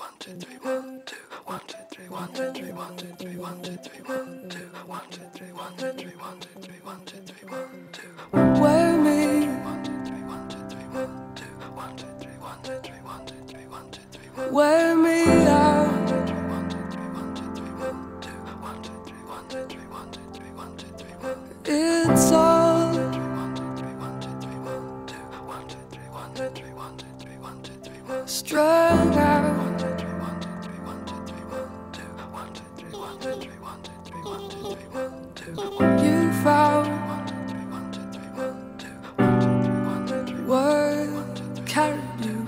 one two three one two one two three one two three one two three one two three one two one two three one two three one two three one two three one two wear me You found what carried you.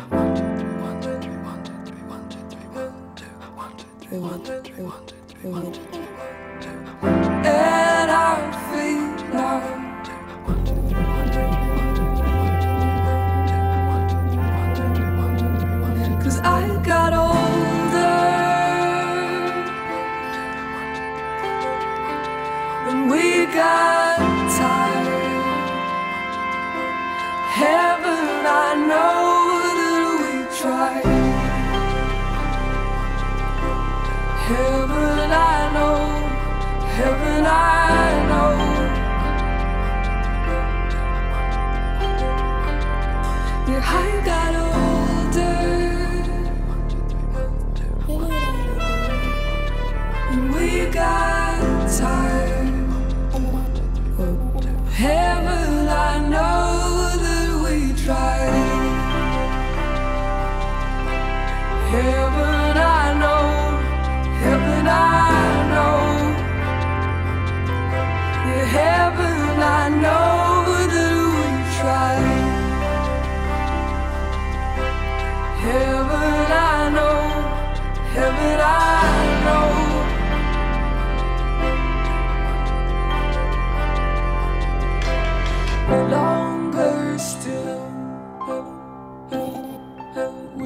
got tired. Heaven, I know that we tried. Heaven, I know. Heaven, I know. Yeah, I got older. And we got. try.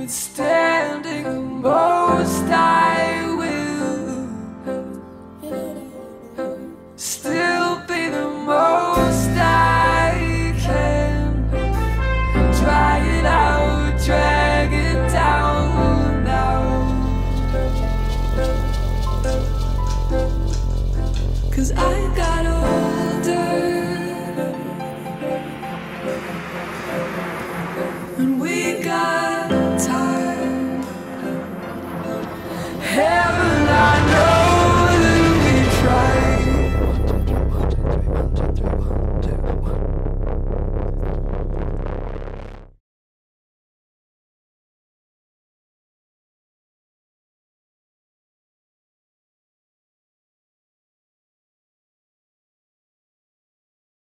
Notwithstanding most I will. Still be the most I can. Try it out, drag it down now. Cause I got older